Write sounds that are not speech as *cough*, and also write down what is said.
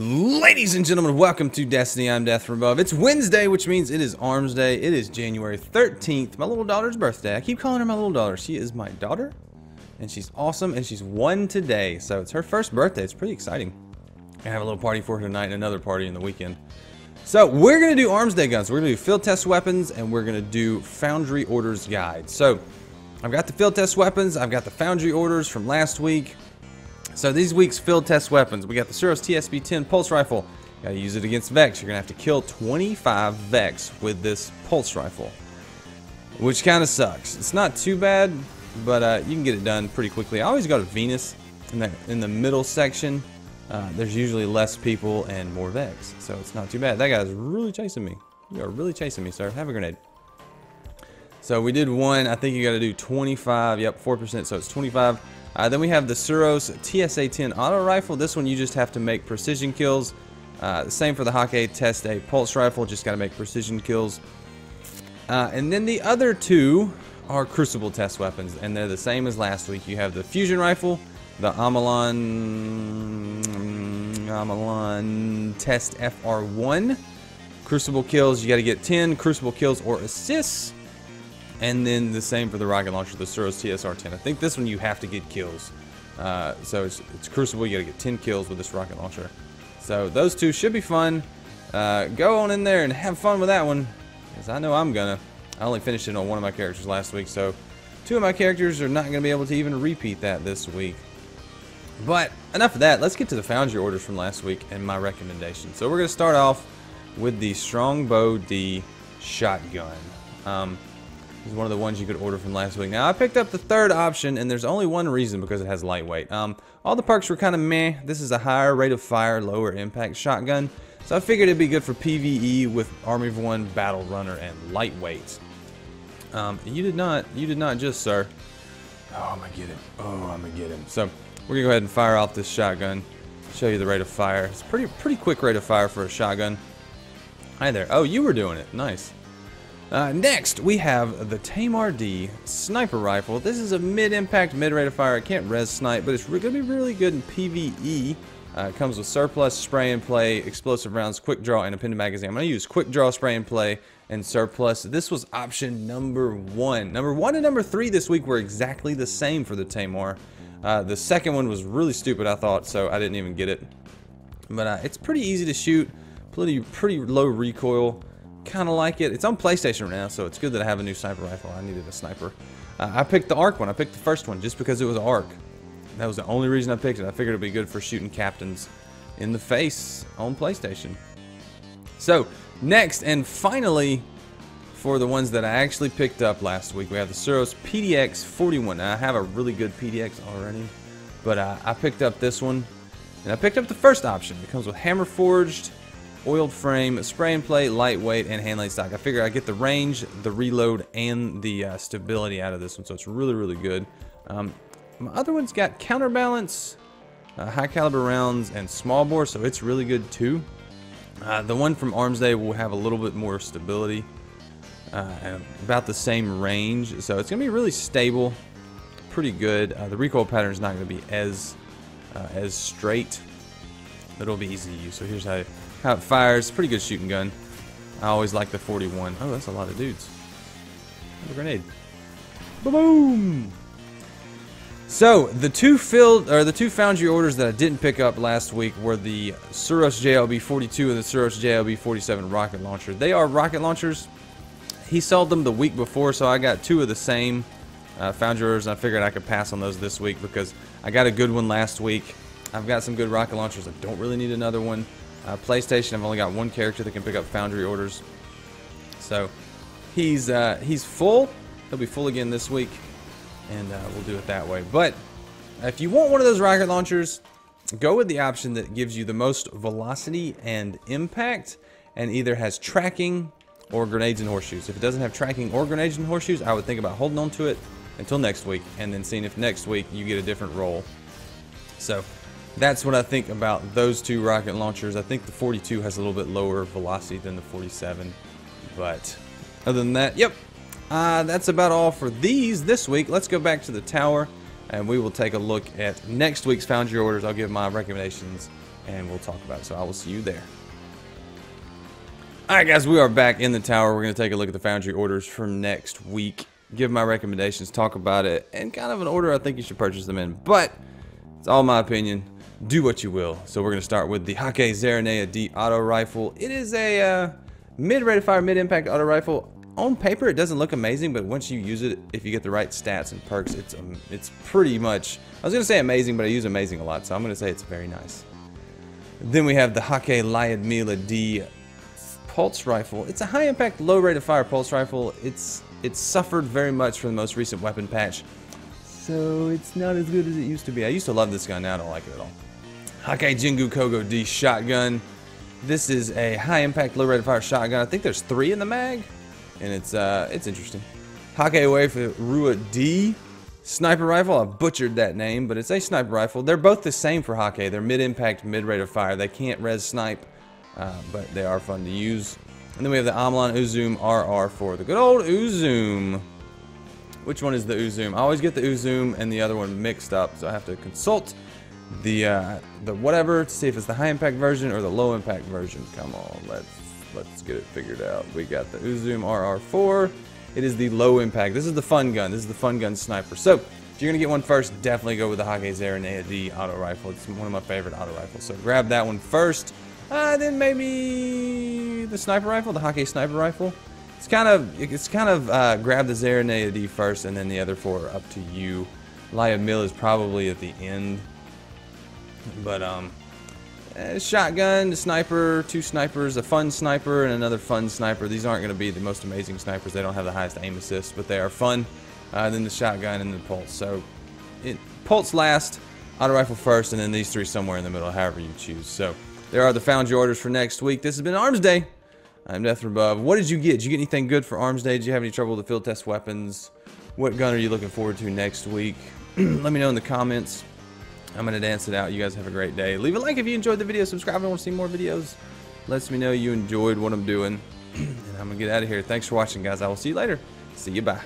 Ladies and gentlemen, welcome to Destiny. I'm Death from Above. It's Wednesday, which means it is Arms Day. It is January 13th, my little daughter's birthday. I keep calling her my little daughter. She is my daughter, and she's awesome, and she's one today. So it's her first birthday. It's pretty exciting. I have a little party for her tonight and another party in the weekend. So we're going to do Arms Day guns. We're going to do field test weapons, and we're going to do Foundry Orders Guide. So I've got the field test weapons. I've got the Foundry Orders from last week. So these week's field test weapons, we got the Suros TSB-10 Pulse Rifle. Gotta use it against Vex. You're gonna have to kill 25 Vex with this Pulse Rifle. Which kind of sucks. It's not too bad, but uh, you can get it done pretty quickly. I always go to Venus in the, in the middle section. Uh, there's usually less people and more Vex, so it's not too bad. That guy's really chasing me. You are really chasing me, sir. Have a grenade. So we did one. I think you got to do 25. Yep, 4%. So it's 25. Uh, then we have the Suros TSA-10 auto rifle. This one you just have to make precision kills. Uh, same for the Hakke Test A pulse rifle. Just got to make precision kills. Uh, and then the other two are Crucible test weapons, and they're the same as last week. You have the fusion rifle, the Omolon Omolon Test FR1. Crucible kills, you got to get 10 Crucible kills or assists. And then the same for the rocket launcher, the Suros TSR-10. I think this one you have to get kills. Uh, so it's, it's, Crucible, you gotta get 10 kills with this rocket launcher. So those two should be fun. Uh, go on in there and have fun with that one. Because I know I'm gonna. I only finished it on one of my characters last week, so two of my characters are not gonna be able to even repeat that this week. But enough of that. Let's get to the Foundry orders from last week and my recommendation. So we're gonna start off with the Strongbow D shotgun. Um, is one of the ones you could order from last week. Now, I picked up the third option, and there's only one reason, because it has lightweight. Um, all the perks were kind of meh. This is a higher rate of fire, lower impact shotgun. So I figured it'd be good for PvE with Army of One, Battle Runner, and lightweight. Um, you did not, you did not just, sir. Oh, I'm gonna get him. Oh, I'm gonna get him. So we're gonna go ahead and fire off this shotgun. Show you the rate of fire. It's pretty, pretty quick rate of fire for a shotgun. Hi there. Oh, you were doing it. Nice. Uh, next, we have the Tamar D Sniper Rifle. This is a mid-impact, mid-rate of fire. It can't res snipe, but it's going to be really good in PvE. Uh, it comes with surplus, spray and play, explosive rounds, quick draw, and appended magazine. I'm going to use quick draw, spray and play, and surplus. This was option number one. Number one and number three this week were exactly the same for the Tamar. Uh, the second one was really stupid, I thought, so I didn't even get it. But uh, it's pretty easy to shoot, pretty, pretty low recoil kind of like it. It's on PlayStation right now, so it's good that I have a new sniper rifle. I needed a sniper. Uh, I picked the ARC one. I picked the first one just because it was ARC. That was the only reason I picked it. I figured it'd be good for shooting captains in the face on PlayStation. So, next and finally, for the ones that I actually picked up last week, we have the Suros PDX 41. Now, I have a really good PDX already, but uh, I picked up this one. And I picked up the first option. It comes with hammer forged, oiled frame, spray and play, lightweight, and handling stock. I figure I get the range, the reload, and the uh, stability out of this one, so it's really, really good. Um, my other one's got counterbalance, uh, high caliber rounds, and small bore, so it's really good too. Uh, the one from Arms Day will have a little bit more stability, uh, about the same range, so it's going to be really stable, pretty good. Uh, the recoil pattern is not going to be as uh, as straight, but it'll be easy to use. So here's how how it fires. Pretty good shooting gun. I always like the 41. Oh, that's a lot of dudes. a grenade. Boom! So the two filled or the two foundry orders that I didn't pick up last week were the Suros JLB 42 and the Suros JLB 47 rocket launcher. They are rocket launchers. He sold them the week before, so I got two of the same uh, foundry orders. And I figured I could pass on those this week because I got a good one last week. I've got some good rocket launchers. I don't really need another one. Uh, PlayStation, I've only got one character that can pick up Foundry orders. So he's uh, he's full. He'll be full again this week, and uh, we'll do it that way. But if you want one of those rocket launchers, go with the option that gives you the most velocity and impact, and either has tracking or grenades and horseshoes. If it doesn't have tracking or grenades and horseshoes, I would think about holding on to it until next week, and then seeing if next week you get a different roll. So that's what I think about those two rocket launchers. I think the 42 has a little bit lower velocity than the 47. But other than that, yep. Uh, that's about all for these this week. Let's go back to the tower and we will take a look at next week's Foundry orders. I'll give my recommendations and we'll talk about it. So I will see you there. All right, guys, we are back in the tower. We're going to take a look at the Foundry orders for next week, give my recommendations, talk about it, and kind of an order I think you should purchase them in. But it's all my opinion. Do what you will. So we're going to start with the Hakke Zarinaea D auto rifle. It is a uh, mid-rate of fire, mid-impact auto rifle. On paper, it doesn't look amazing, but once you use it, if you get the right stats and perks, it's um, it's pretty much. I was going to say amazing, but I use amazing a lot, so I'm going to say it's very nice. Then we have the Hakke Lyad Mila D pulse rifle. It's a high impact, low rate of fire pulse rifle. It's it's suffered very much from the most recent weapon patch. So it's not as good as it used to be. I used to love this gun, now I don't like it at all. Hakke Jingu Kogo D shotgun. This is a high impact, low rate of fire shotgun. I think there's three in the mag, and it's uh it's interesting. Hakke Wave Rua D sniper rifle. I butchered that name, but it's a sniper rifle. They're both the same for Hakke. They're mid impact, mid rate of fire. They can't res snipe. Uh, but they are fun to use. And then we have the Omolon Uzoom RR4, the good old Uzoom. Which one is the Uzoom? I always get the Uzoom and the other one mixed up, so I have to consult the uh, the whatever to see if it's the high impact version or the low impact version. Come on, let's let's get it figured out. We got the Uzoom RR4. It is the low impact. This is the fun gun. This is the fun gun sniper. So if you're gonna get one first, definitely go with the Hakke Zarinaea D auto rifle. It's one of my favorite auto rifles. So grab that one first. Uh, then maybe the sniper rifle, the Hakke sniper rifle. It's kind of, it's kind of uh, grab the Zarinaea D first, and then the other four are up to you. Lyad Mill is probably at the end, but um, uh, shotgun, sniper, two snipers, a fun sniper, and another fun sniper. These aren't going to be the most amazing snipers. They don't have the highest aim assist, but they are fun. Uh, then the shotgun and the pulse. So, it pulse last, auto rifle first, and then these three somewhere in the middle, however you choose. So. There are the foundry orders for next week. This has been Arms Day. I'm Death from Above. What did you get? Did you get anything good for Arms Day? Did you have any trouble with the field test weapons? What gun are you looking forward to next week? *clears throat* Let me know in the comments. I'm going to dance it out. You guys have a great day. Leave a like if you enjoyed the video. Subscribe if you want to see more videos. Lets me know you enjoyed what I'm doing. *clears throat* and I'm going to get out of here. Thanks for watching, guys. I will see you later. See you. Bye.